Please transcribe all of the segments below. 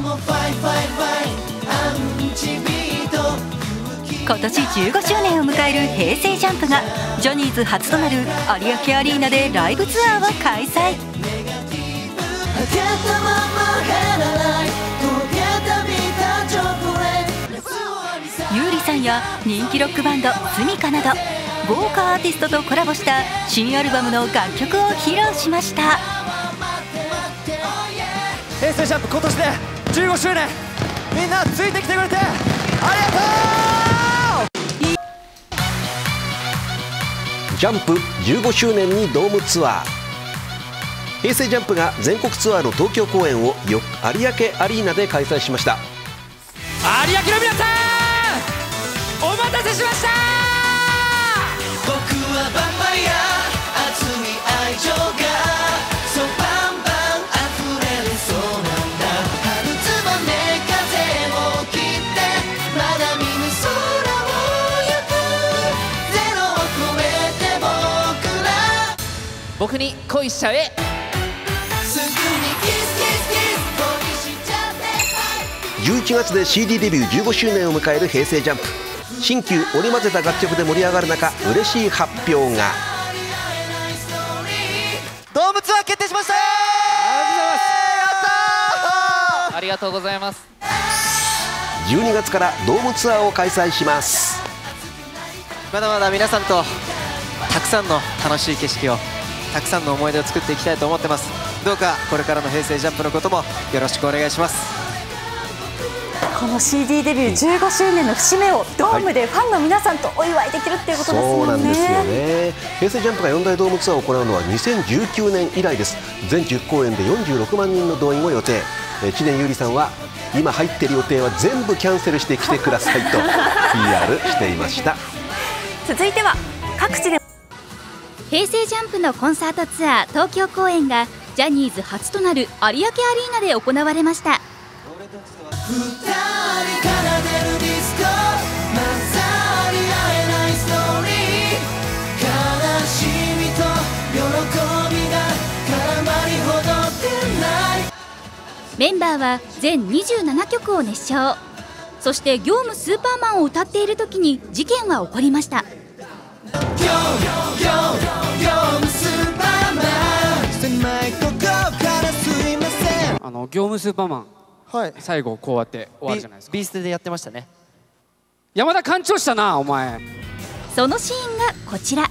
今年15周年を迎える平成ジャンプがジャニーズ初となる有明アリーナでライブツアーを開催。優里さんや人気ロックバンド SUMIKA など豪華アーティストとコラボした新アルバムの楽曲を披露しました。平成ジャンプ今年で15周年みんなついてきてくれてありがとジャンプ15周年にドームツアー。平成ジャンプが全国ツアーの東京公演をよ有明アリーナで開催しました。有明の皆さんお待たせしました僕に恋しちゃえ。すぐにキスキスキス恋しちゃって11月で CD デビュー15周年を迎える平成ジャンプ。新旧織り交ぜた楽曲で盛り上がる中嬉しい発表が。ドームツアー決定しました。ありがとうございます。12月からドームツアーを開催します。まだまだ皆さんとたくさんの楽しい景色をたくさんの思い出を作っていきたいと思ってます。どうかこれからの平成ジャンプのこともよろしくお願いします。この CD デビュー15周年の節目をドームでファンの皆さんとお祝いできるっていうことですそうもんね。なんですよね。平成ジャンプが4大ドームツアーを行うのは2019年以来です。全10公演で46万人の動員を予定。えー知念優里さんは今入ってる予定は全部キャンセルして来てくださいと PR していました。続いては平成ジャンプのコンサートツアー東京公演がジャニーズ初となる有明アリーナで行われました。メンバーは全27曲を熱唱。そして業務スーパーマンを歌っている時に事件は起こりましたあの業務スーパーマン。はい。最後こうやって終わるじゃないですか。ビーステでやってましたね。山田館長したなお前。そのシーンがこちら。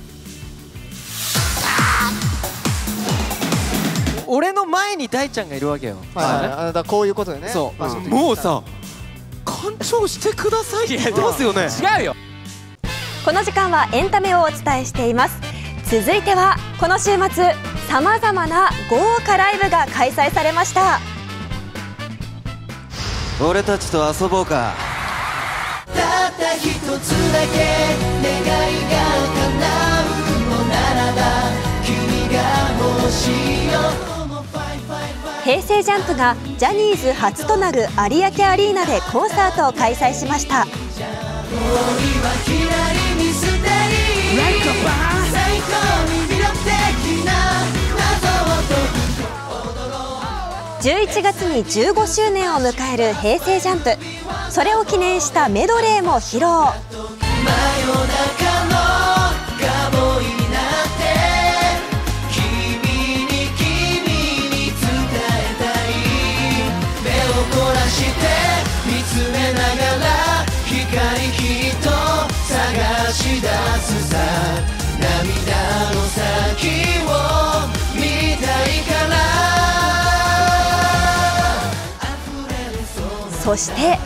俺の前に大ちゃんがいるわけよ。はい、だこういうことでね。そう。もうさ干潮してくださいって言ってますよね。違うよこの時間はエンタメをお伝えしています。続いてはこの週末さまざまな豪華ライブが開催されました。俺たちと遊ぼうか。たった一つだけ願いが叶うのならば君が欲しいよ。平成ジャンプがジャニーズ初となる有明アリーナでコンサートを開催しました11月に15周年を迎える平成ジャンプ。それを記念したメドレーも披露。そして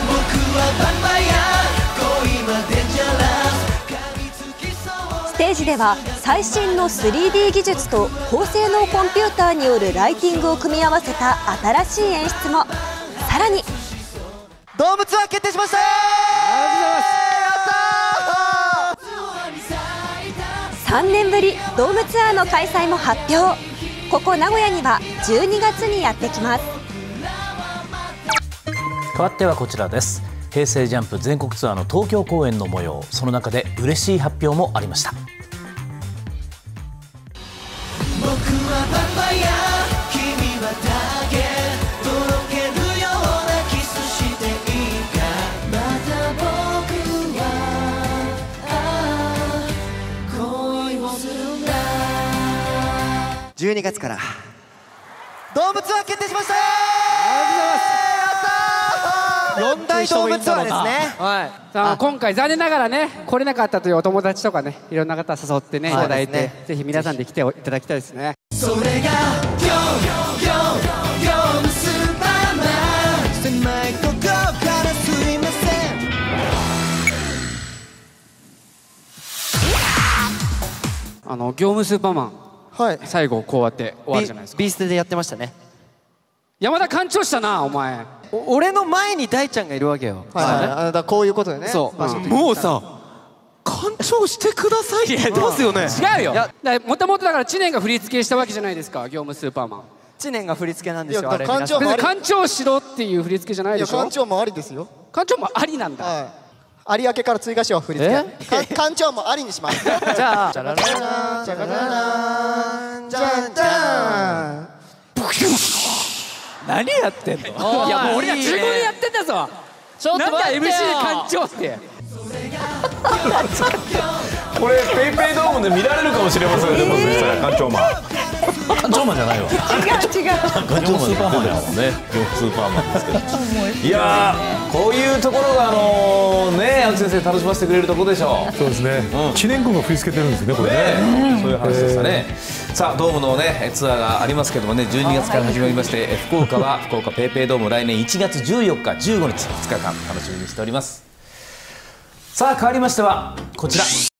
ステージでは最新の 3D 技術と高性能コンピューターによるライティングを組み合わせた新しい演出も。さらに。ドームツアー決定しました！3年ぶりドームツアーの開催も発表。ここ名古屋には12月にやってきます。変わってはこちらです。平成ジャンプ全国ツアーの東京公演の模様その中で嬉しい発表もありました。僕はパパ君はとろけるようなキスしていいか。また僕は恋をするんだ。12月から動物は決定しました4大ドームツアーですね。はい。さあ今回残念ながらね来れなかったというお友達とかねいろんな方誘ってねいはい。ただいて、ね。ぜひ皆さんで来ていただきたいですね。それが業業業務スーパーマン狭いとこからすいません。あの業務スーパーマン。はい。最後こうやって終わるじゃないですか。ビーステでやってましたね。山田館長したなお前。お俺の前に大ちゃんがいるわけよ。はい、はい、あだからこういうことでね。そう。もうさ館長してくださいって言ってますよね。違うよ。いやもともとだから知念が振り付けしたわけじゃないですか業務スーパーマン。知念が振り付けなんですよあれ。館長別にもあり。館長しろっていう振り付けじゃないでしょ？館長もありですよ。館長もありなんだ。はい。有明から追加しよう振り付け。か館長もありにします。じゃあ。じゃらららじゃらららじゃんじゃん何やってんの？い。やもう俺は自分でやってんだぞ。ちょっなんだと待って MC よ館長って。これペイペイドームで見られるかもしれませんね、もしかしたら館長マン館長マンじゃないわ。違う違う。館長マンスーパーマンやもんね両スーパーマンですけど。いやーこういうところがあのね青木先生楽しませてくれるところでしょう。そうですね、知念君が振り付けてるんですねこれね。ねそういう話でしたね、さあドームのねツアーがありますけどもね12月から始まりましてえ福岡は福岡ペイペイドーム来年1月14日15日2日間楽しみにしております。さあ変わりましてはこちら